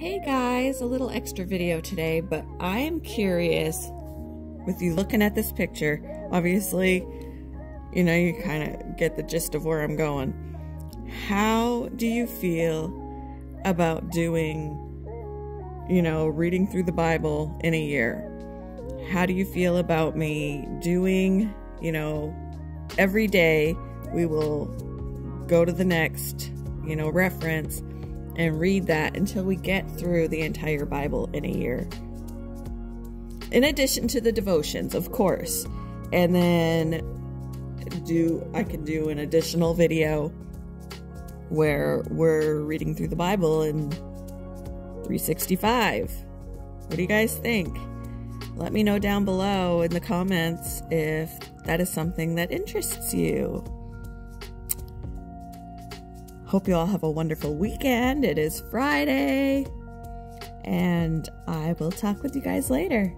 Hey guys, a little extra video today, but I am curious with you looking at this picture. Obviously, you know, you kind of get the gist of where I'm going. How do you feel about doing, you know, reading through the Bible in a year? How do you feel about me doing, you know, every day we will go to the next, you know, reference and read that until we get through the entire Bible in a year. In addition to the devotions, of course. And then do I can do an additional video where we're reading through the Bible in 365. What do you guys think? Let me know down below in the comments if that is something that interests you. Hope you all have a wonderful weekend. It is Friday. And I will talk with you guys later.